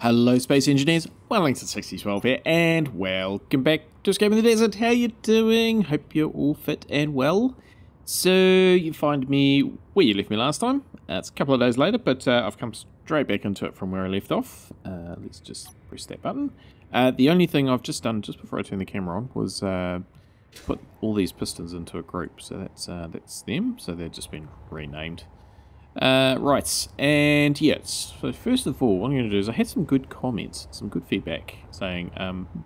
Hello Space Engineers, Wellington6012 here, and welcome back to Escaping the Desert. How you doing? Hope you're all fit and well. So, you find me where you left me last time. Uh, it's a couple of days later, but uh, I've come straight back into it from where I left off. Uh, let's just press that button. Uh, the only thing I've just done, just before I turn the camera on, was uh, put all these pistons into a group. So that's, uh, that's them, so they've just been renamed. Uh, right, and yes, so first of all, what I'm going to do is I had some good comments, some good feedback, saying um,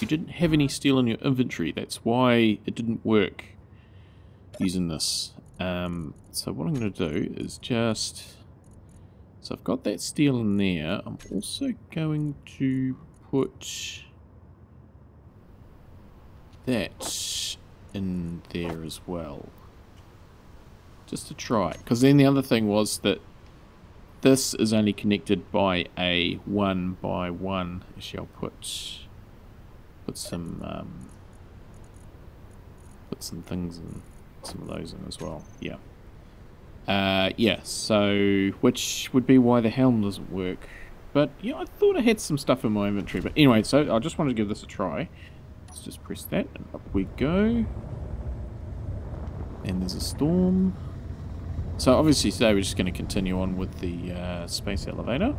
you didn't have any steel in your inventory, that's why it didn't work using this. Um, so what I'm going to do is just, so I've got that steel in there, I'm also going to put that in there as well just to try Because then the other thing was that this is only connected by a one by one. I'll put put some um, put some things in, some of those in as well. Yeah. Uh, yeah. So, which would be why the helm doesn't work. But yeah, I thought I had some stuff in my inventory. But anyway, so I just wanted to give this a try. Let's just press that, and up we go. And there's a storm. So obviously today we're just going to continue on with the uh, space elevator.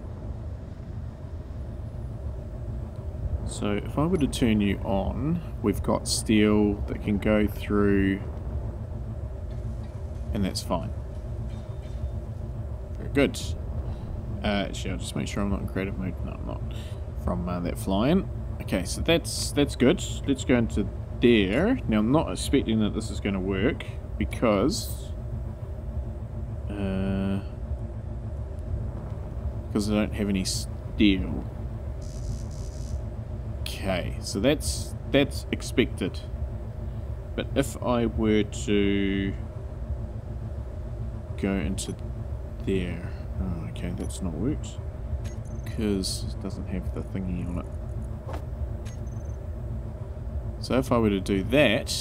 So if I were to turn you on, we've got steel that can go through and that's fine. Very good. Uh, actually, I'll just make sure I'm not in creative mode. No, I'm not. From uh, that flying. Okay, so that's that's good. Let's go into there. Now, I'm not expecting that this is going to work because Uh, because I don't have any steel. Okay, so that's that's expected. But if I were to go into there, oh, okay, that's not worked because it doesn't have the thingy on it. So if I were to do that,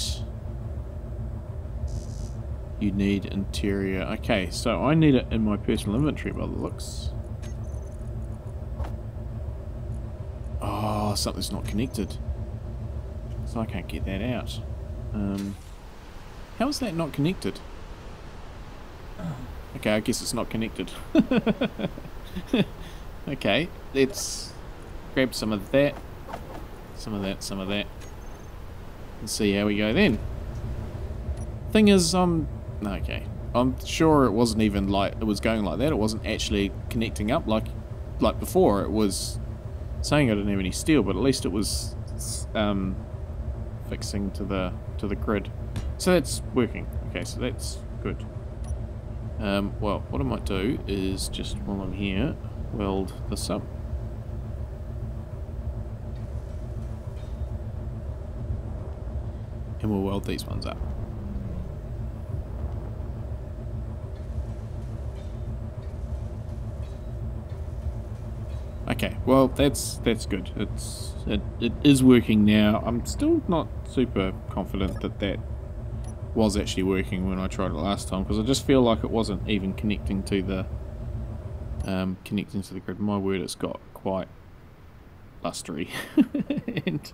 you need interior. Okay, so I need it in my personal inventory by the looks. Oh, something's not connected. So I can't get that out. Um, how is that not connected? Okay, I guess it's not connected. okay, let's grab some of that, some of that, some of that, and see how we go then. Thing is, I'm um, okay, I'm sure it wasn't even like, it was going like that, it wasn't actually connecting up like, like before, it was saying I didn't have any steel, but at least it was um, fixing to the to the grid. So that's working. Okay, so that's good. Um, well, what I might do is just while I'm here, weld this up. And we'll weld these ones up. Okay, well that's that's good. It's it, it is working now. I'm still not super confident that that was actually working when I tried it last time because I just feel like it wasn't even connecting to the um, connecting to the grid. My word, it's got quite blustery and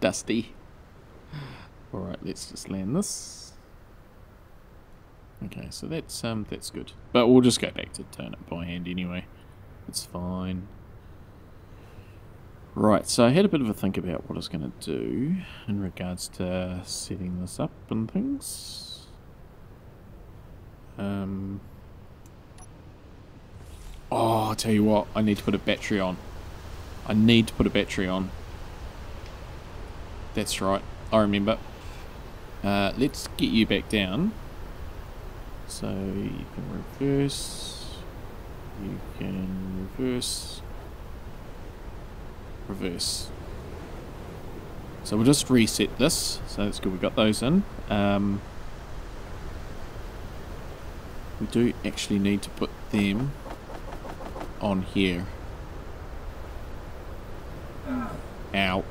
dusty. All right, let's just land this. Okay, so that's um that's good, but we'll just go back to turn it by hand anyway. It's fine. Right, so I had a bit of a think about what I was going to do in regards to setting this up and things. Um, oh, I'll tell you what, I need to put a battery on. I need to put a battery on. That's right, I remember. Uh, let's get you back down. So you can reverse you can reverse, reverse. So we'll just reset this. So that's good, we got those in. Um, we do actually need to put them on here. Ow.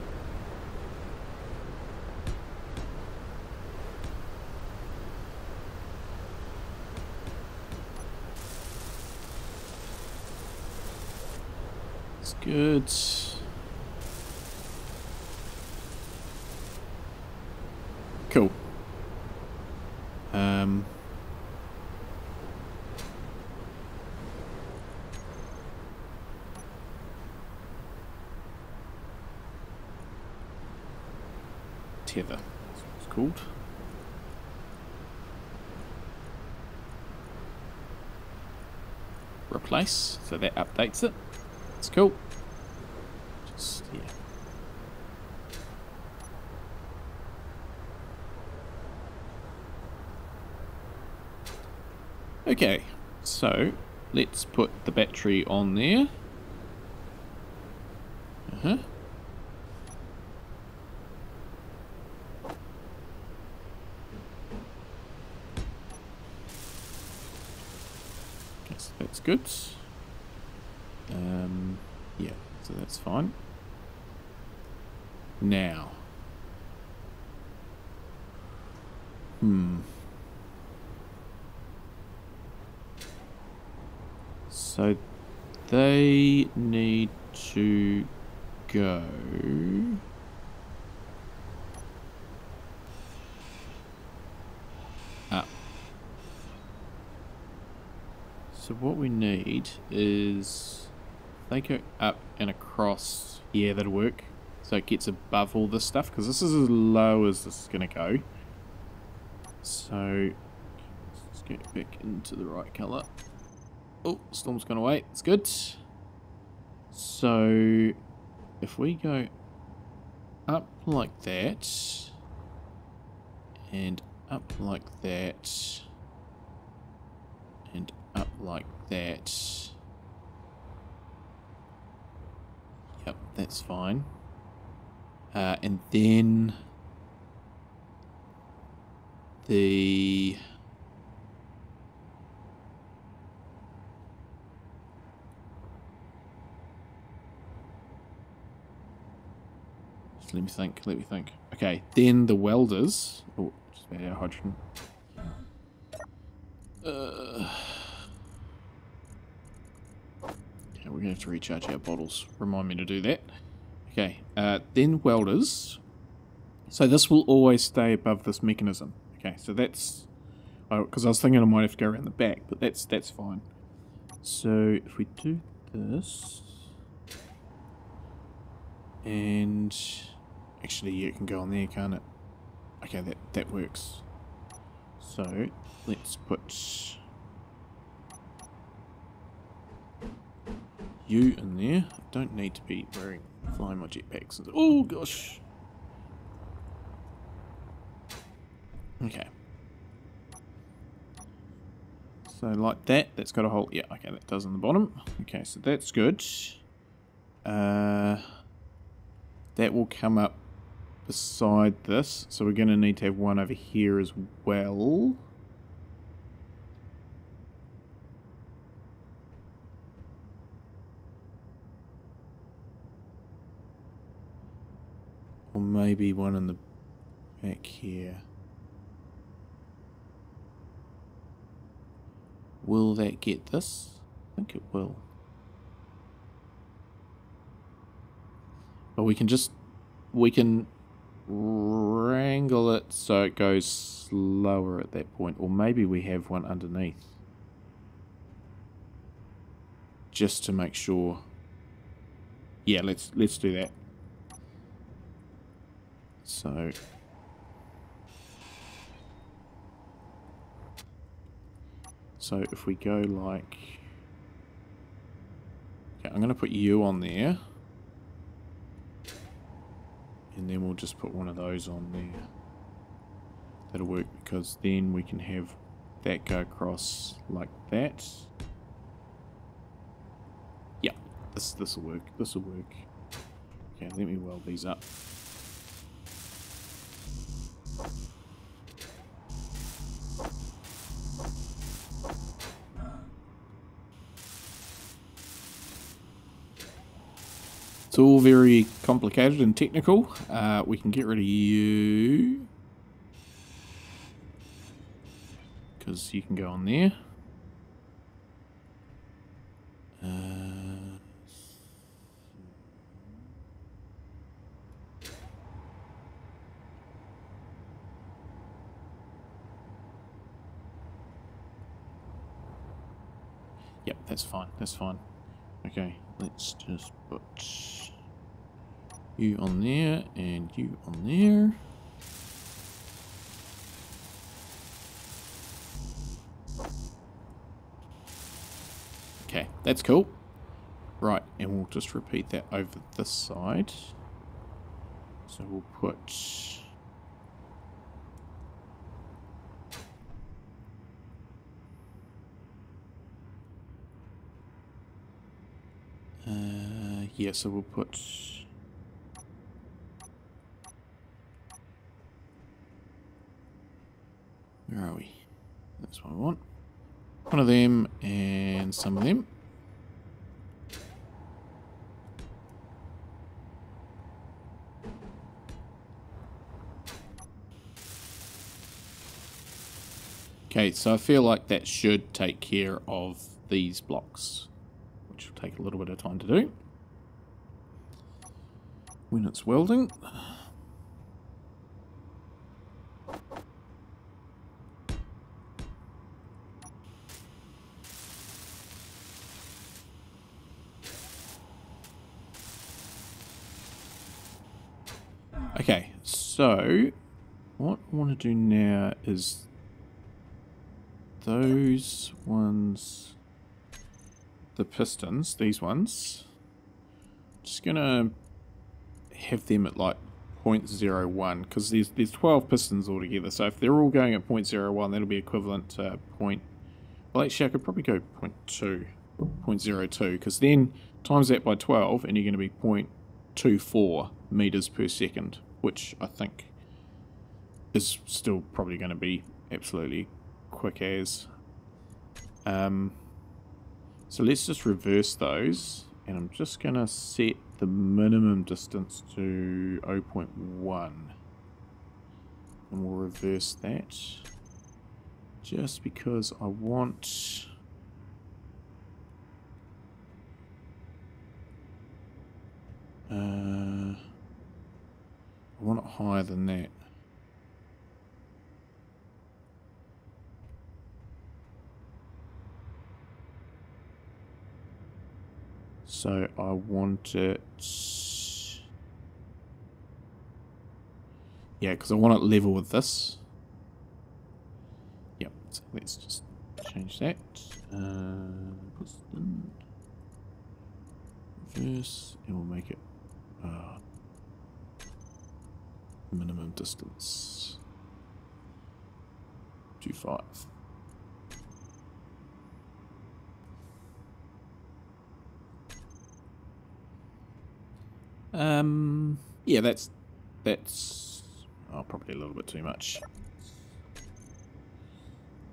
That's good. Cool. Um, tether. That's what it's called. Replace. So that updates it. It's cool. Just. Okay, so let's put the battery on there. Uh-huh. Okay, so that's good. Um, yeah, so that's fine. Now. Hmm. So they need to go. Up. So what we need is they go up and across. Yeah, that'll work. So it gets above all this stuff because this is as low as this is going to go. So let's get back into the right colour. Oh, storm's gone away. It's good. So, if we go up like that, and up like that, and up like that. Yep, that's fine. Uh, and then the let me think, let me think. Okay, then the welders. Oh, just made out hydrogen. Uh, okay, we're gonna have to recharge our bottles. Remind me to do that. Okay, uh, then welders. So this will always stay above this mechanism. Okay, so that's because oh, I was thinking I might have to go around the back, but that's that's fine. So if we do this and Actually, yeah, it can go on there, can't it? Okay, that, that works. So, let's put you in there. I don't need to be wearing flying my jetpacks. Oh, gosh. Okay. So like that, that's got a hole. Yeah, okay, that does on the bottom. Okay, so that's good. Uh, that will come up beside this. So we're going to need to have one over here as well. Maybe one in the back here. Will that get this? I think it will. But we can just, we can wrangle it so it goes slower at that point. Or maybe we have one underneath. Just to make sure. Yeah, let's let's do that. So. So if we go like Okay, I'm gonna put you on there. And then we'll just put one of those on there. That'll work because then we can have that go across like that. Yeah this this will work this will work. Okay let me weld these up It's all very complicated and technical. Uh, we can get rid of you. Because you can go on there. Uh, that's fine. Okay, let's just put you on there and you on there. Okay, that's cool. Right, and we'll just repeat that over this side. So we'll put... Yeah, so we'll put... Where are we? That's what I want. One of them and some of them. Okay, so I feel like that should take care of these blocks, which will take a little bit of time to do. When it's welding. Okay, so what I want to do now is those ones, the pistons, these ones, just gonna have them at like 0.01 because there's there's 12 pistons altogether. So if they're all going at 0.01, that'll be equivalent to point. Well, actually, I could probably go 0.2, 0.02 because then times that by 12, and you're going to be 0.24 meters per second, which I think is still probably going to be absolutely quick as. Um, so let's just reverse those, and I'm just going to set the minimum distance to 0.1. And we'll reverse that. Just because I want... Uh, I want it higher than that. So I want it... Yeah, because I want it level with this. Yep, so let's just change that. Uh, reverse, and we'll make it uh, minimum distance. 2.5. Um, yeah, that's that's oh, probably a little bit too much.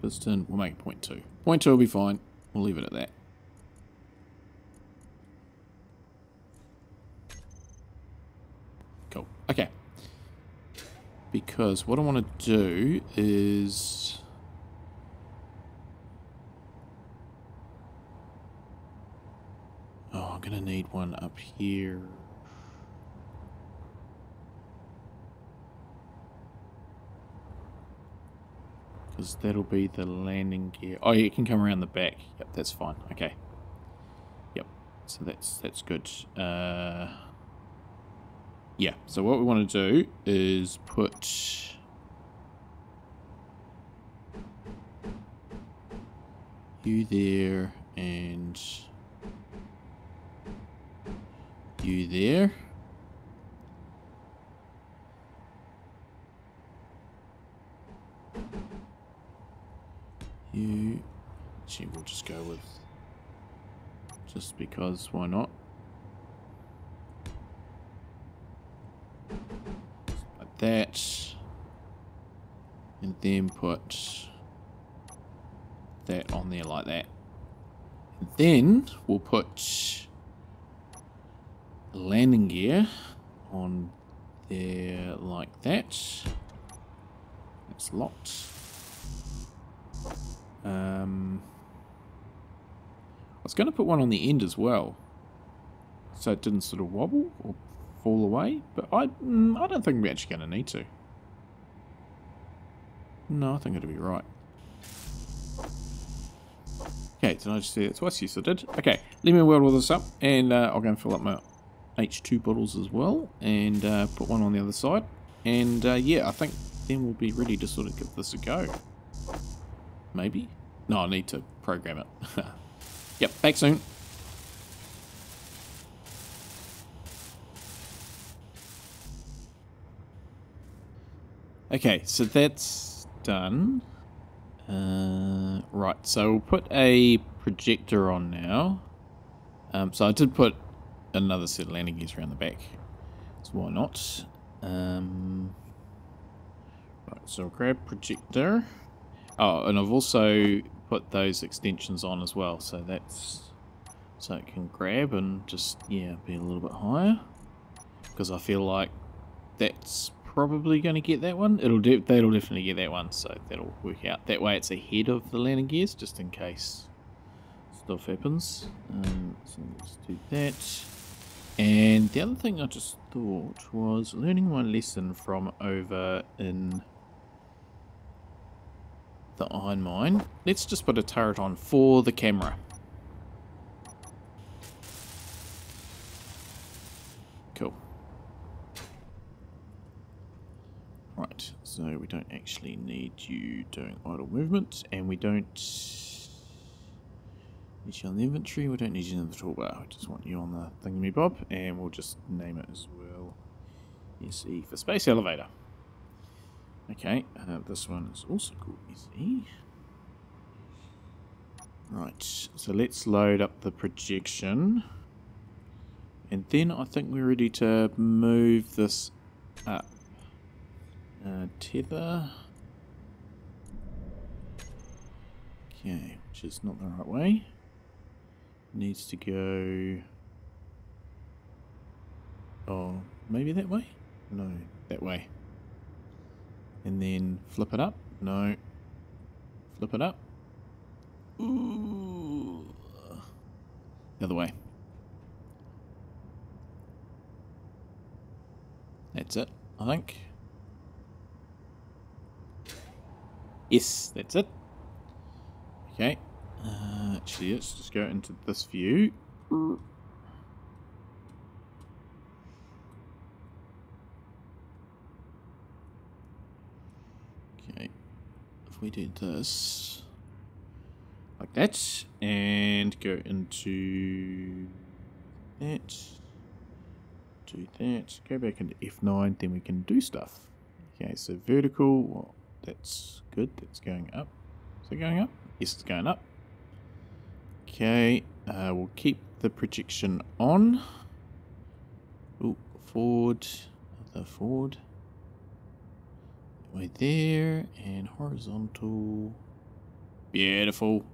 Piston, we'll make point two. Point two will be fine. We'll leave it at that. Cool. Okay. Because what I want to do is... Oh, I'm going to need one up here. Because that'll be the landing gear. Oh, yeah, it can come around the back. Yep, that's fine. Okay. Yep. So that's that's good. Uh, yeah. So what we want to do is put... You there and you there. You... Actually, we'll just go with... Just because, why not? Like that. And then put that on there like that. And then we'll put landing gear on there like that. It's locked. Um, was going to put one on the end as well, so it didn't sort of wobble or fall away, but I, mm, I don't think we're actually going to need to. No, I think it'll be right. Okay, did I just say that twice? Yes, I did. Okay, let me weld all this up, and uh, I'll go and fill up my H2 bottles as well, and uh, put one on the other side. And uh, yeah, I think then we'll be ready to sort of give this a go. Maybe? No, I need to program it. yep, back soon. Okay, so that's done. Uh, right, so we'll put a projector on now. Um, so I did put another set of landing gears around the back. So why not? Um, right, so I'll grab projector. Oh, and I've also put those extensions on as well. So that's so it can grab and just, yeah, be a little bit higher. Because I feel like that's probably going to get that one. It'll de that'll definitely get that one, so that'll work out. That way, it's ahead of the landing gears, just in case stuff happens. Um, so let's do that. And the other thing I just thought was learning my lesson from over in the iron mine. Let's just put a turret on for the camera. Cool. Right, so we don't actually need you doing idle movement, and we don't need you on the inventory, we don't need you in the toolbar, we just want you on the thingy bob, and we'll just name it as well SE for Space Elevator. Okay, uh, this one is also called SE. Right, so let's load up the projection. And then I think we're ready to move this up. Uh, tether. Okay, which is not the right way. Needs to go... Oh, maybe that way? No, that way. And then flip it up? No. Flip it up? Ooh. The other way. That's it, I think. Yes, that's it. Okay. Uh, actually, let's just go into this view. Okay. If we do this like that and go into that, do that, go back into F9, then we can do stuff. Okay, so vertical, well, that's good. That's going up. Is it going up? Yes, it's going up. Okay, uh, we'll keep the projection on. Oh, forward, the forward. Way there, and horizontal. Beautiful.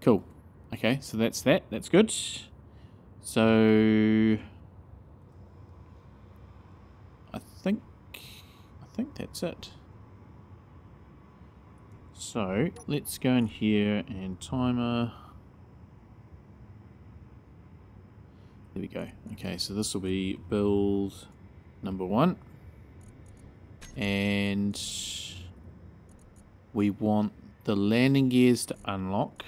Cool. Okay, so that's that. That's good. So... I think I think that's it. So let's go in here and timer. There we go. Okay, so this will be build number one. And we want the landing gears to unlock.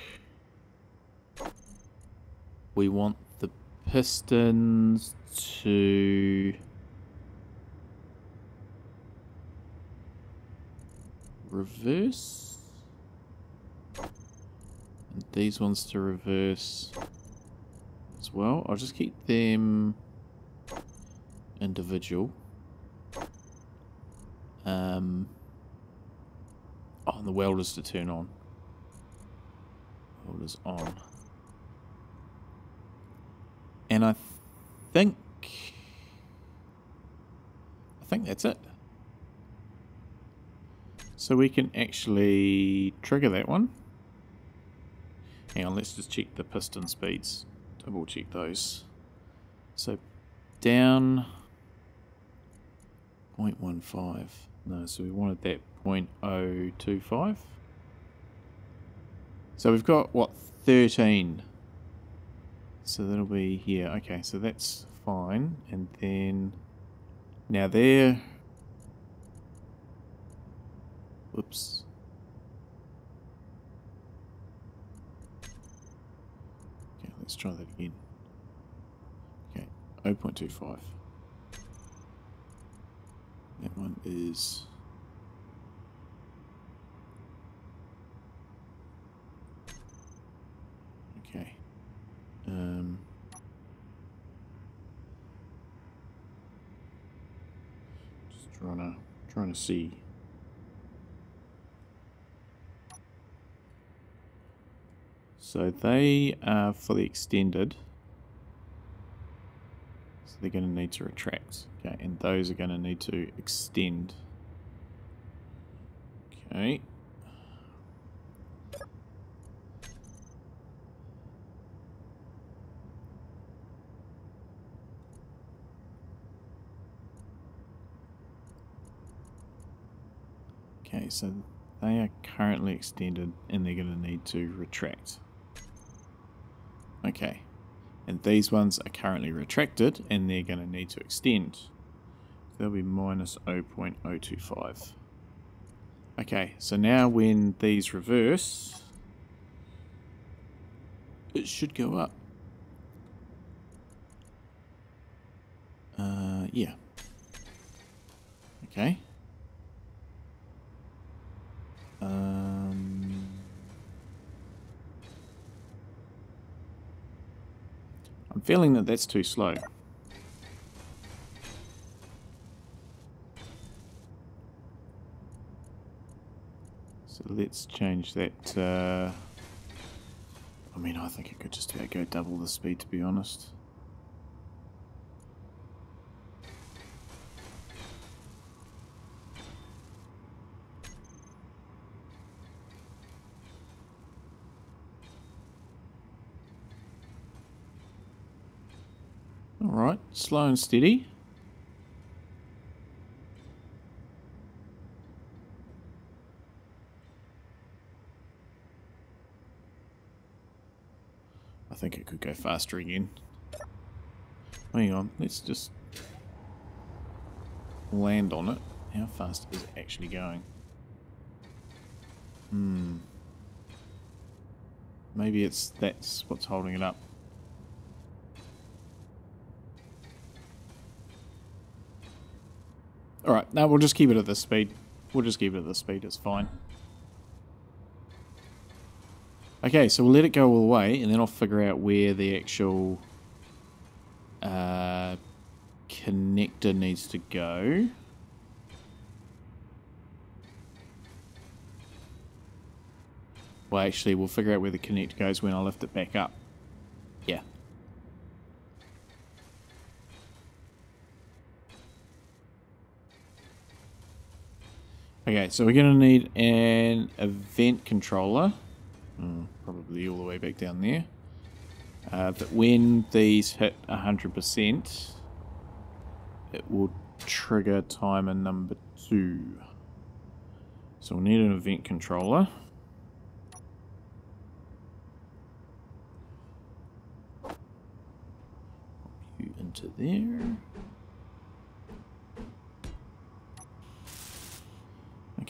We want the pistons to reverse. And these ones to reverse as well. I'll just keep them individual. Um, oh, and the welders to turn on. Welders on. And I think... I think that's it. So we can actually trigger that one. Hang on, let's just check the piston speeds. Double check those. So down 0.15. No, so we wanted that 0.025. So we've got, what, 13. So that'll be here. Okay, so that's fine. And then, now there. Whoops. Okay, let's try that again. Okay, 0.25. That one is... Okay. Um... Just trying to, trying to see So they are fully extended. They're going to need to retract. Okay, and those are going to need to extend. Okay. Okay, so they are currently extended and they're going to need to retract. Okay. And these ones are currently retracted and they're going to need to extend. They'll be minus 0.025. Okay, so now when these reverse, it should go up. Uh, yeah. Okay. Um... I'm feeling that that's too slow. So let's change that. Uh, I mean, I think it could just about go double the speed, to be honest. Alright, slow and steady. I think it could go faster again. Hang on, let's just land on it. How fast is it actually going? Hmm. Maybe it's that's what's holding it up. Alright, now we'll just keep it at this speed. We'll just keep it at this speed, it's fine. Okay, so we'll let it go all the way, and then I'll figure out where the actual uh, connector needs to go. Well, actually, we'll figure out where the connector goes when I lift it back up. Okay, so we're going to need an event controller. Mm, probably all the way back down there. Uh, that when these hit 100%, it will trigger timer number two. So we'll need an event controller. You into there.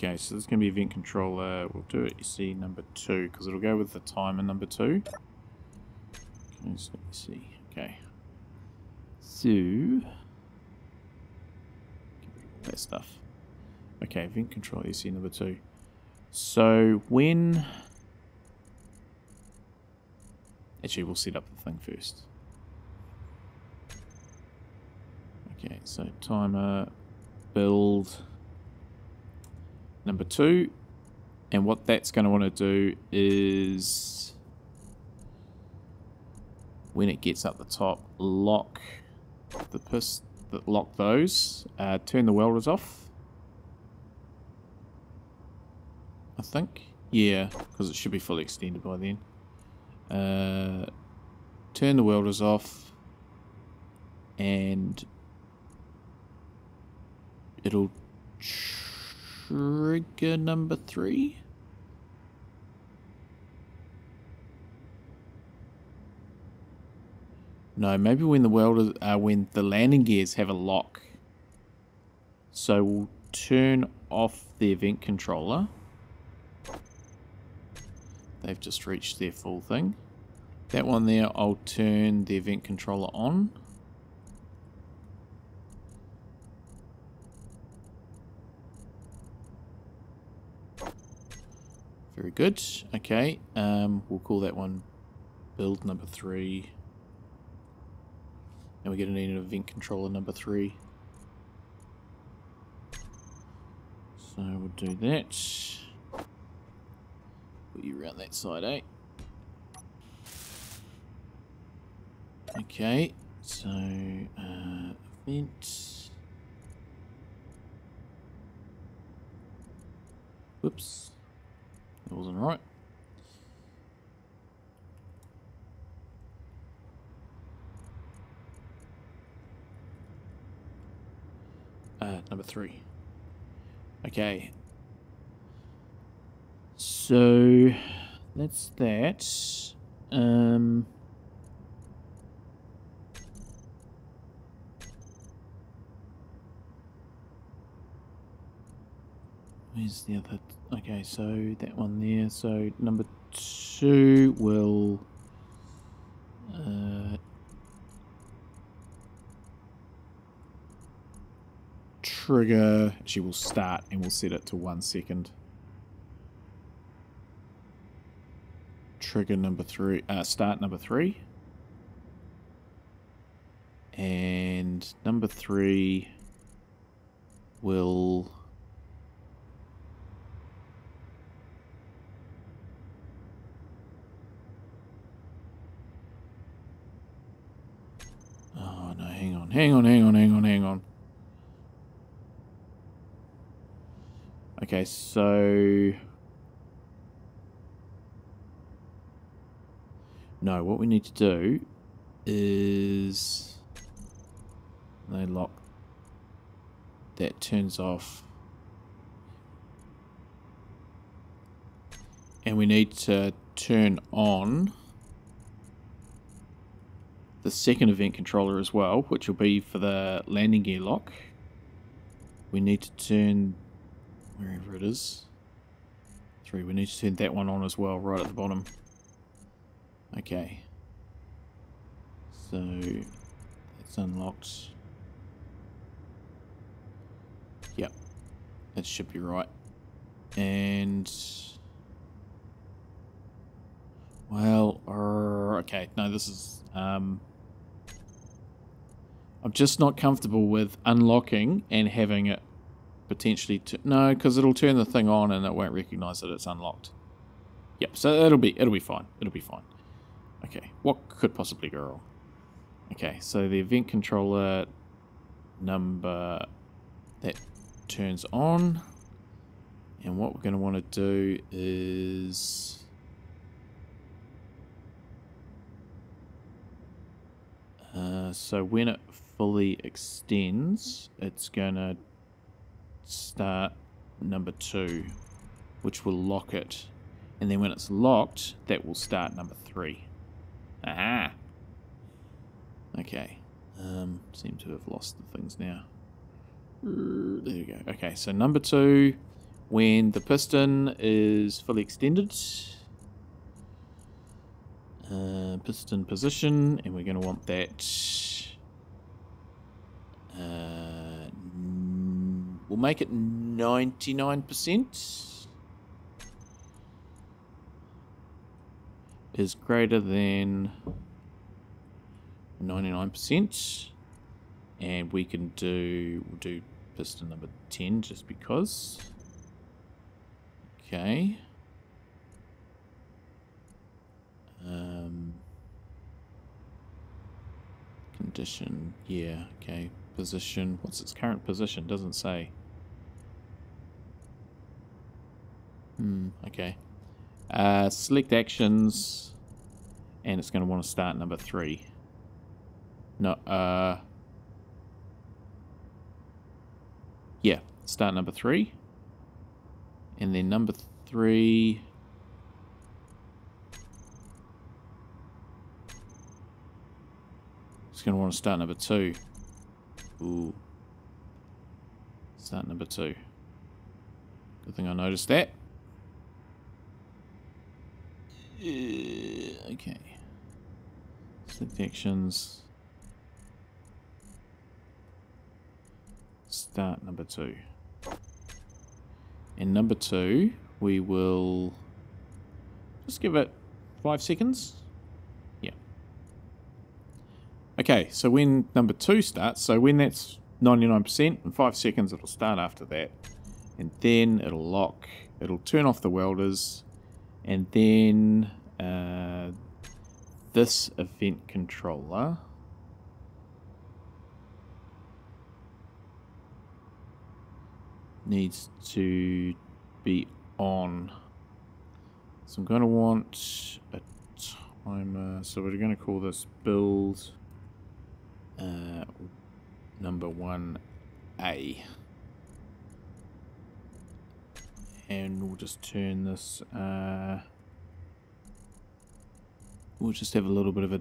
Okay, so this is going to be event controller. We'll do it, EC, number two, because it'll go with the timer number two. Okay, so let me see. Okay. So, that stuff. Okay, event controller, EC, number two. So, when... Actually, we'll set up the thing first. Okay, so timer, build number two. And what that's going to want to do is, when it gets up the top, lock the pist that lock those. Uh, turn the welders off. I think. Yeah, because it should be fully extended by then. Uh, turn the welders off. And it'll trigger number three. No, maybe when the welders, uh, when the landing gears have a lock. So we'll turn off the event controller. They've just reached their full thing. That one there, I'll turn the event controller on. Very good. Okay, um, we'll call that one build number three. And we're going to need an event controller number three. So we'll do that. Put you around that side, eh? Okay, so uh, event. Whoops, that wasn't right. Uh, number three. Okay. So that's that. Um. Where's the other? Okay, so that one there. So number two will. Uh, trigger. She will start and we'll set it to one second. Trigger number three. Uh, start number three. And number three will Oh no, hang on, hang on, hang on, hang on. Okay, so... No, what we need to do is... They lock... That turns off. And we need to turn on the second event controller as well, which will be for the landing gear lock. We need to turn wherever it is. Three, we need to turn that one on as well, right at the bottom. Okay. So, it's unlocked. Yep. That should be right. And... Well, uh, okay, no, this is... Um, I'm just not comfortable with unlocking and having it potentially... no, because it'll turn the thing on and it won't recognize that it's unlocked. Yep, so it'll be it'll be fine. It'll be fine. Okay, what could possibly go wrong? Okay, so the event controller number that turns on. And what we're going to want to do is... Uh, so when it fully extends, it's going to start number two, which will lock it. And then when it's locked, that will start number three. Aha! Okay. Um, seem to have lost the things now. There you go. Okay, so number two, when the piston is fully extended, uh, piston position, and we're going to want that uh, we'll make it 99% is greater than 99% and we can do we'll do piston number 10 just because. Okay. Um, condition yeah okay position. What's its current position? Doesn't say. Hmm, okay. Uh, select actions, and it's going to want to start number three. No, uh... Yeah, start number three. And then number three... It's going to want to start number two. Ooh. Start number two. Good thing I noticed that. Uh, okay. Select actions. Start number two. And number two, we will just give it five seconds. Yeah. Okay, so when number two starts, so when that's 99% in five seconds, it'll start after that. And then it'll lock, it'll turn off the welders, and then uh, this event controller needs to be on. So I'm going to want a timer. So we're going to call this build uh, number 1A. And we'll just turn this... Uh, we'll just have a little bit of a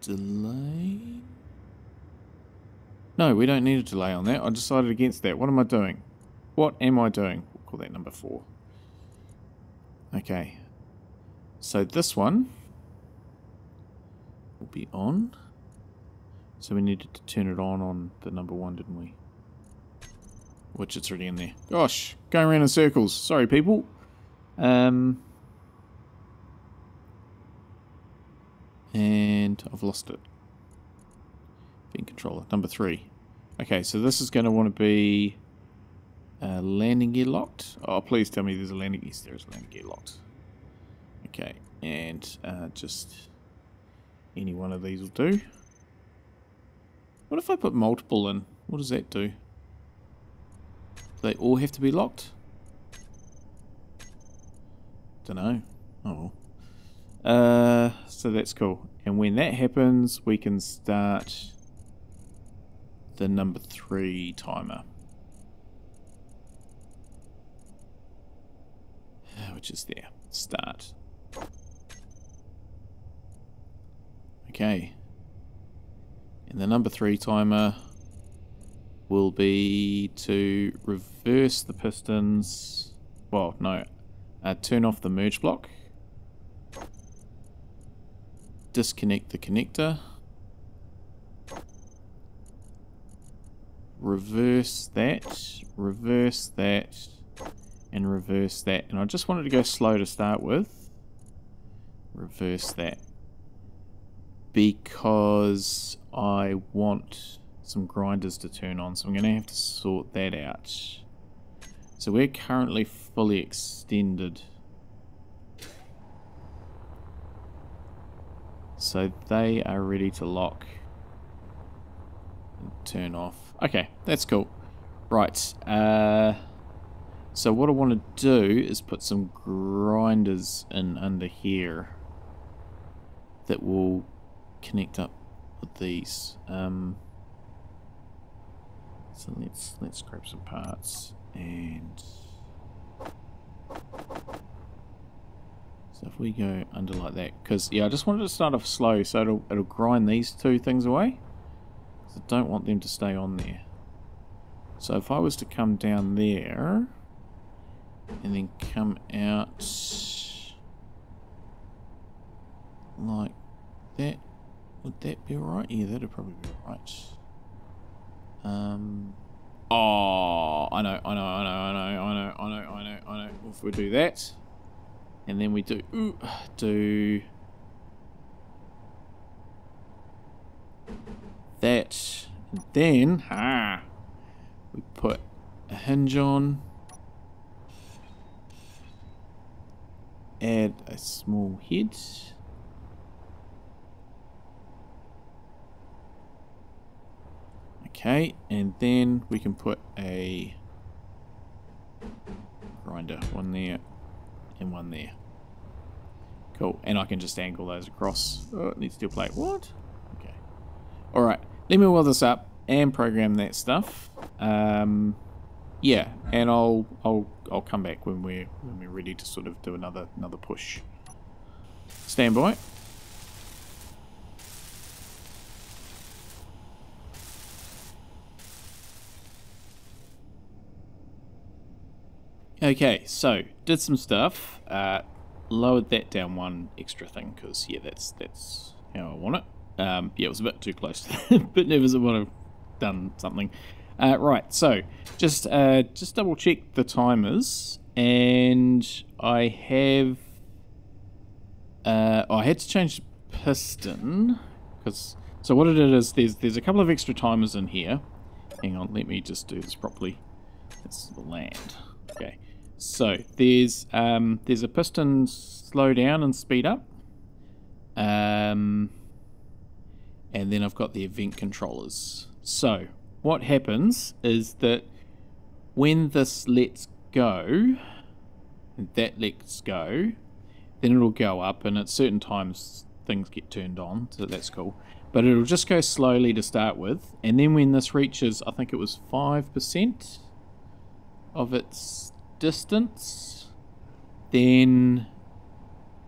delay. No, we don't need a delay on that. I decided against that. What am I doing? What am I doing? We'll call that number four. Okay. So this one will be on. So we needed to turn it on on the number one, didn't we? Which it's already in there. Gosh, going around in circles. Sorry, people. Um, and I've lost it. Vent controller, number three. Okay, so this is going to want to be landing gear locked. Oh, please tell me there's a landing gear. Yes, there is a landing gear locked. Okay, and uh, just any one of these will do. What if I put multiple in? What does that do? Do they all have to be locked? Don't know. Oh. Uh, so that's cool. And when that happens, we can start the number three timer. Which is there. Start. Okay. And the number three timer will be to reverse the pistons. Well, no. Uh, turn off the merge block. Disconnect the connector. reverse that, reverse that, and reverse that. And I just wanted to go slow to start with. Reverse that. Because I want some grinders to turn on, so I'm going to have to sort that out. So we're currently fully extended. So they are ready to lock and turn off. Okay, that's cool. Right. Uh, so what I want to do is put some grinders in under here that will connect up with these. Um, so let's let's grab some parts and so if we go under like that, because yeah, I just wanted to start off slow so it'll it'll grind these two things away. I don't want them to stay on there. So if I was to come down there and then come out like that, would that be alright? Yeah, that'd probably be alright. Um, oh, I know, I know, I know, I know, I know, I know, I know, I know. If we do that, and then we do, ooh, do that. And then, ah, we put a hinge on. Add a small head. Okay, and then we can put a grinder, one there and one there. Cool, and I can just angle those across. Oh, it needs steel plate. What? Okay. Alright, let me weld this up and program that stuff. Um, yeah, and I'll I'll I'll come back when we're when we're ready to sort of do another another push. Stand by. Okay, so did some stuff. Uh, lowered that down one extra thing because yeah, that's that's how I want it. Um, yeah, it was a bit too close, but nervous I would have done something. Uh, right, so just uh, just double check the timers, and I have uh, oh, I had to change piston because so what it is there's there's a couple of extra timers in here. Hang on, let me just do this properly. It's the land. Okay, so there's um, there's a piston slow down and speed up. Um, and then I've got the event controllers. So what happens is that when this lets go, that lets go, then it'll go up and at certain times things get turned on, so that's cool. But it'll just go slowly to start with, and then when this reaches, I think it was 5% of its distance, then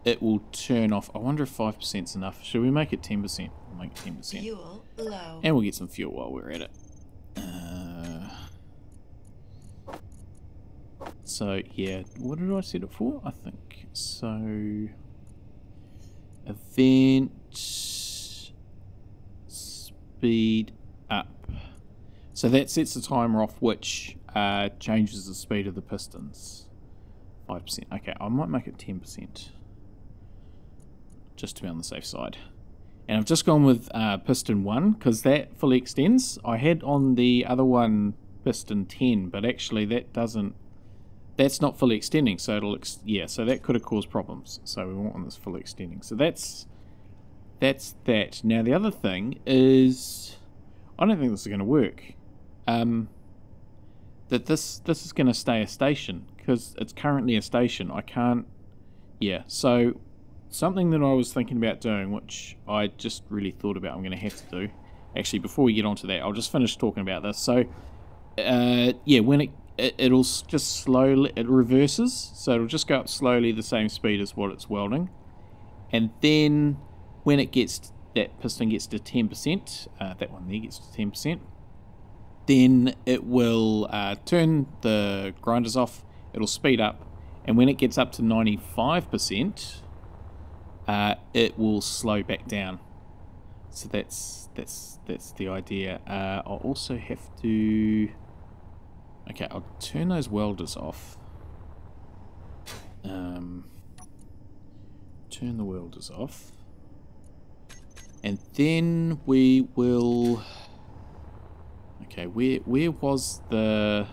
it will turn off. I wonder if 5% is enough. Should we make it 10%? We'll make it 10%. Fuel low. And we'll get some fuel while we're at it. Uh, so, yeah, what did I set it for? I think so. Event speed up. So that sets the timer off, which uh, changes the speed of the pistons. 5%. Okay, I might make it 10% just to be on the safe side. And I've just gone with uh, piston 1 because that fully extends. I had on the other one piston 10, but actually that doesn't, that's not fully extending. So it'll, ex yeah, so that could have caused problems. So we want this fully extending. So that's, that's that. Now the other thing is, I don't think this is going to work. Um, that this, this is going to stay a station because it's currently a station. I can't, yeah, so something that I was thinking about doing, which I just really thought about I'm going to have to do. Actually, before we get onto that, I'll just finish talking about this. So, uh, yeah, when it, it will just slowly it reverses, so it'll just go up slowly the same speed as what it's welding, and then when it gets that piston gets to 10%, uh, that one there gets to 10%, then it will uh, turn the grinders off. It'll speed up, and when it gets up to 95%, uh, it will slow back down. So that's that's that's the idea. Uh, I'll also have to. Okay, I'll turn those welders off. Um, turn the welders off, and then we will. Okay, where where was the?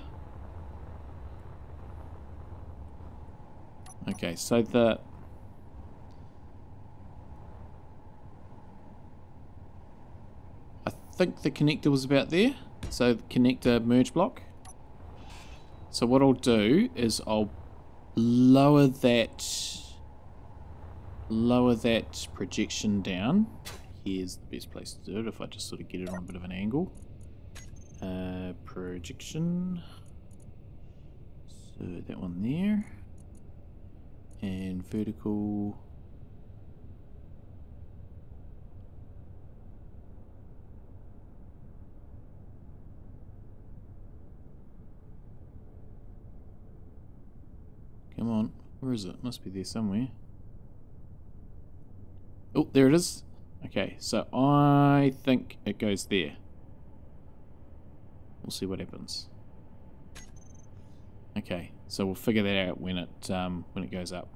Okay, so the I think the connector was about there. So the connector merge block. So what I'll do is I'll lower that lower that projection down. Here's the best place to do it if I just sort of get it on a bit of an angle. Uh, projection. So that one there. And vertical Come on. Where is it? Must be there somewhere. Oh, there it is. Okay, so I think it goes there. We'll see what happens. Okay, so we'll figure that out when it um, when it goes up.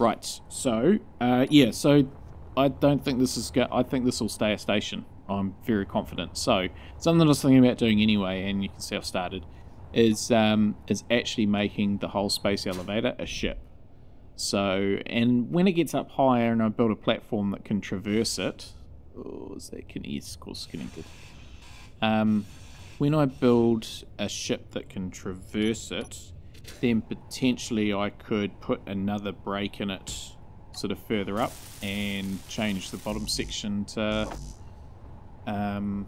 Right. So uh, yeah. So I don't think this is. I think this will stay a station. I'm very confident. So something I was thinking about doing anyway, and you can see I've started is um, is actually making the whole space elevator a ship. So, and when it gets up higher and I build a platform that can traverse it, oh, is that can yes, of course connected. Um, when I build a ship that can traverse it, then potentially I could put another break in it sort of further up and change the bottom section to um,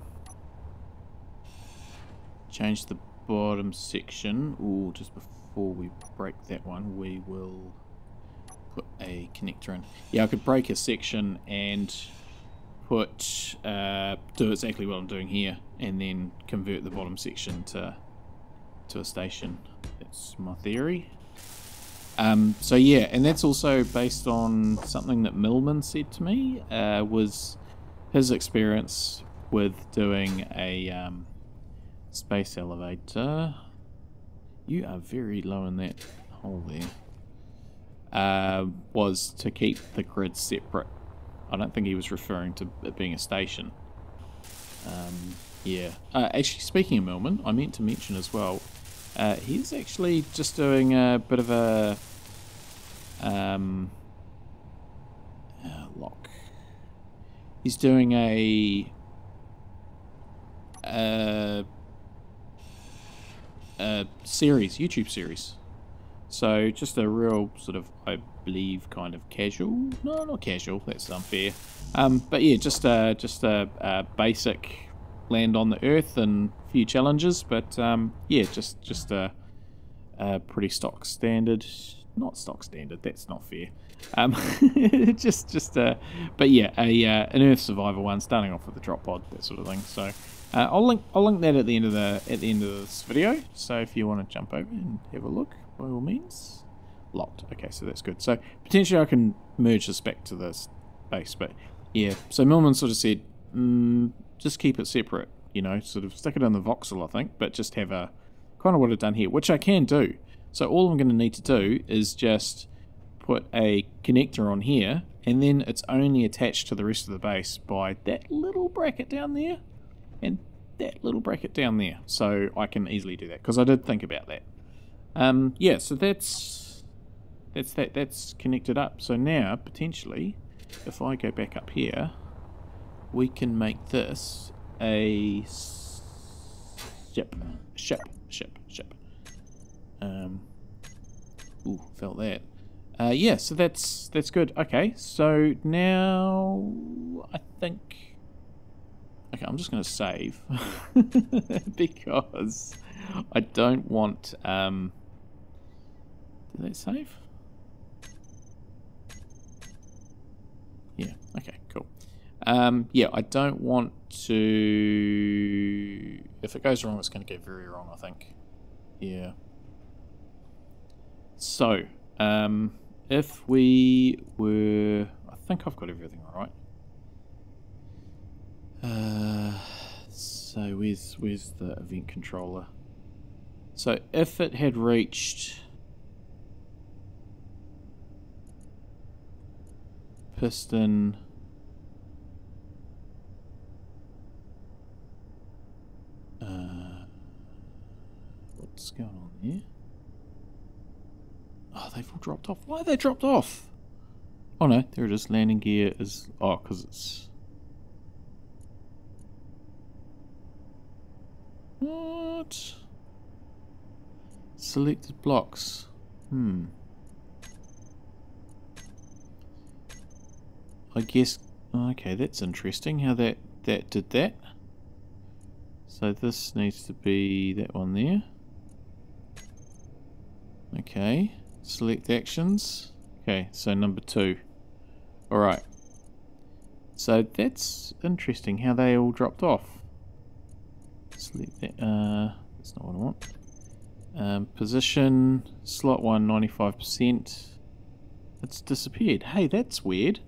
change the bottom section, or just before we break that one, we will put a connector in. Yeah, I could break a section and put uh, do exactly what I'm doing here, and then convert the bottom section to to a station. That's my theory. Um, so yeah, and that's also based on something that Millman said to me uh, was his experience with doing a um, space elevator. You are very low in that hole there. Uh, was to keep the grid separate. I don't think he was referring to it being a station. Um, yeah. Uh, actually, speaking of Millman, I meant to mention as well, uh, he's actually just doing a bit of a um, uh, lock. He's doing a, a, a series, YouTube series. So just a real sort of, I believe, kind of casual. No, not casual. That's unfair. Um, but yeah, just a just a, a basic land on the earth and a few challenges, but um, yeah, just just a, a, pretty stock standard. Not stock standard. That's not fair. Um, just just a, but yeah, a uh, an Earth Survivor one, starting off with the drop pod, that sort of thing. So uh, I'll link I'll link that at the end of the at the end of this video. So if you want to jump over and have a look, by all means. Locked. Okay, so that's good. So potentially I can merge this back to this base, but yeah. So Millman sort of said, mm, just keep it separate, you know, sort of stick it in the voxel, I think, but just have a kind of what I've done here, which I can do. So all I'm going to need to do is just put a connector on here, and then it's only attached to the rest of the base by that little bracket down there, and that little bracket down there. So I can easily do that, because I did think about that. Um, yeah, so that's that's that that's connected up. So now, potentially, if I go back up here, we can make this a ship, ship, ship, ship. Um, ooh, felt that. Uh, yeah, so that's that's good. Okay, so now I think. Okay, I'm just going to save because I don't want. Um, did that save? Yeah. Okay. Cool. Um, yeah, I don't want to... If it goes wrong, it's going to go very wrong, I think. Yeah. So, um, if we were... I think I've got everything right. Uh, so where's, where's the event controller? So if it had reached... Piston... Uh, what's going on here? Oh, they've all dropped off. Why are they dropped off? Oh no, there just Landing gear is... Oh, because it's... What? Selected blocks. Hmm. I guess... Okay, that's interesting how that, that did that. So this needs to be that one there. Okay, select actions. Okay, so number two. Alright. So that's interesting how they all dropped off. Select that. Uh, that's not what I want. Um, position, slot 1, 95%. It's disappeared. Hey, that's weird.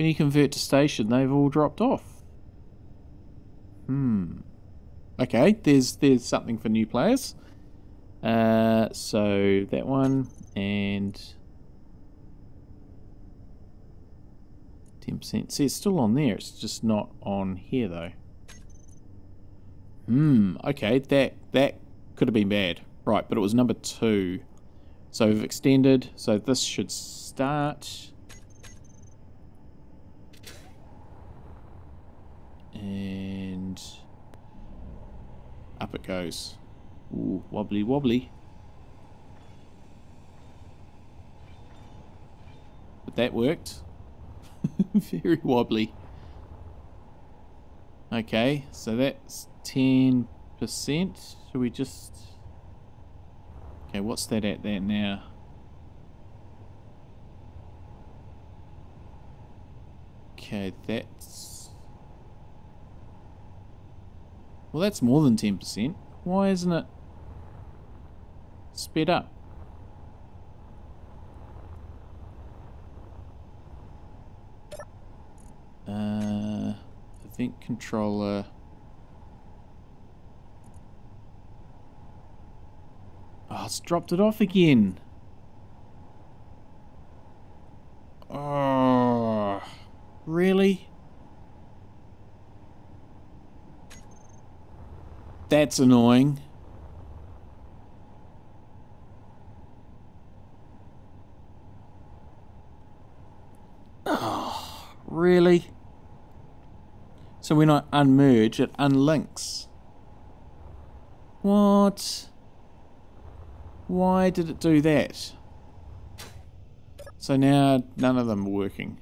When you convert to station, they've all dropped off. Hmm. Okay, there's there's something for new players. Uh, so that one and 10%. See, it's still on there. It's just not on here though. Hmm. Okay, that that could have been bad. Right, but it was number two. So we've extended. So this should start. And up it goes. Ooh, wobbly wobbly. But that worked. Very wobbly. Okay, so that's 10%. Should we just... Okay, what's that at there now? Okay, that's Well, that's more than 10%. Why isn't it sped up? Uh, event controller. Oh, it's dropped it off again. Oh, really? That's annoying. Oh, really? So when I unmerge, it unlinks. What? Why did it do that? So now none of them are working.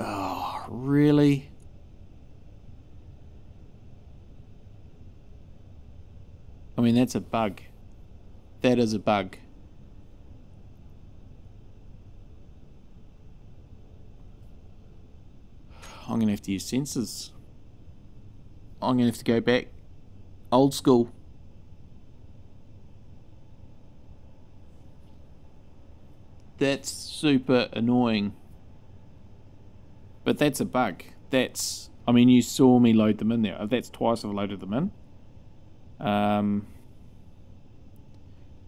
Oh, really? I mean, that's a bug. That is a bug. I'm to have to use sensors. I'm to have to go back old school. That's super annoying. But that's a bug. That's, I mean, you saw me load them in there. That's twice I've loaded them in. Um,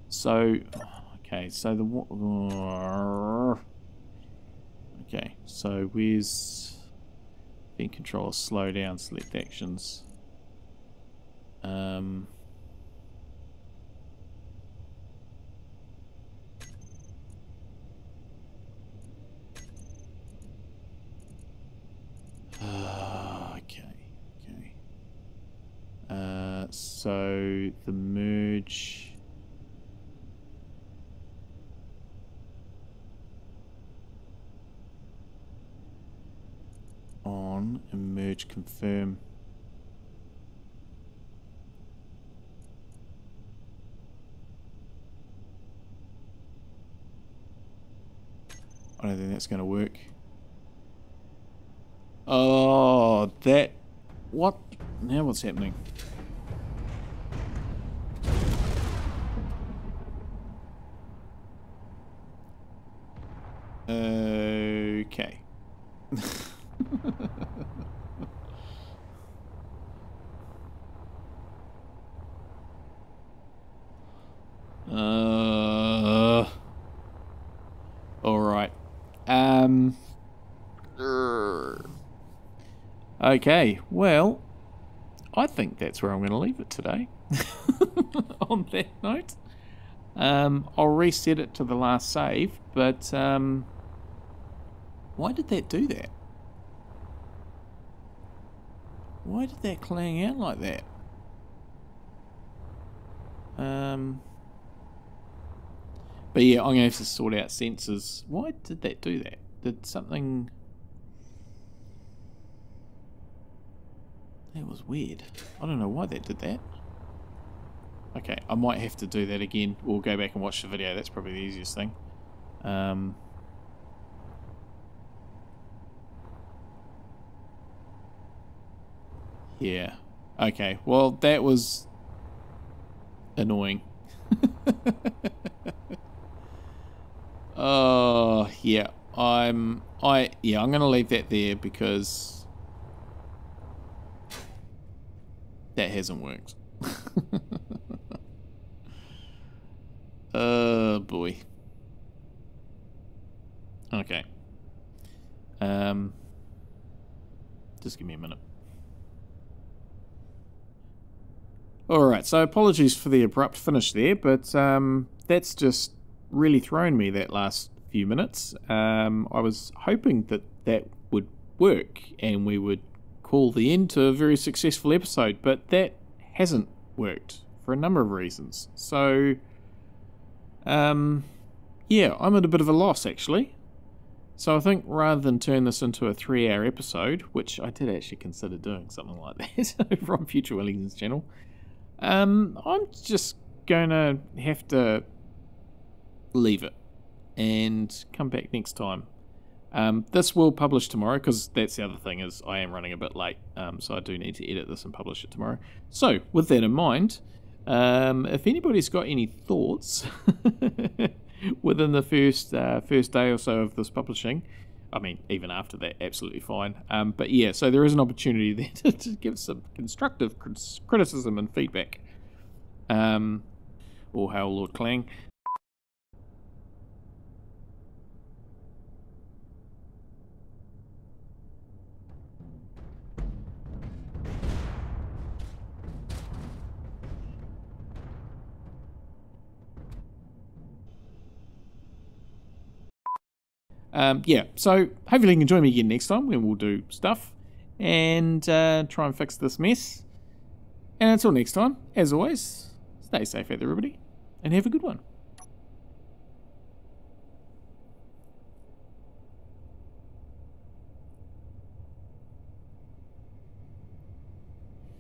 so, okay, so the, okay, so where's, being controller, slow down, select actions. Um, Ah, uh, so the merge. On and merge confirm. I don't think that's going to work. Oh, that... What? Now what's happening? Okay. uh. All right. Um. Okay. Well, I think that's where I'm going to leave it today. On that note. Um, I'll reset it to the last save, but um, why did that do that? Why did that clang out like that? Um, but yeah, I'm going to have to sort out sensors. Why did that do that? Did something... That was weird. I don't know why that did that. Okay, I might have to do that again. We'll go back and watch the video. That's probably the easiest thing. Um, yeah. Okay, well, that was annoying. Oh, yeah. I'm I yeah, I'm going to leave that there because that hasn't worked. Oh boy. Okay. Um, just give me a minute. Alright, so apologies for the abrupt finish there, but um, that's just really thrown me that last few minutes. Um, I was hoping that that would work and we would call the end to a very successful episode, but that hasn't worked for a number of reasons. So um, yeah, I'm at a bit of a loss actually. So I think rather than turn this into a three hour episode, which I did actually consider doing something like that over on Future Wellington's channel, um, I'm just gonna have to leave it and come back next time. Um, this will publish tomorrow because that's the other thing is I am running a bit late, um, so I do need to edit this and publish it tomorrow. So with that in mind, Um, if anybody's got any thoughts within the first uh, first day or so of this publishing, I mean, even after that, absolutely fine. Um, but yeah, so there is an opportunity there to, to give some constructive criticism and feedback. Um, or hail Lord Clang. Um, yeah, so hopefully you can join me again next time when we'll do stuff and uh, try and fix this mess. And until next time, as always, stay safe, everybody, and have a good one.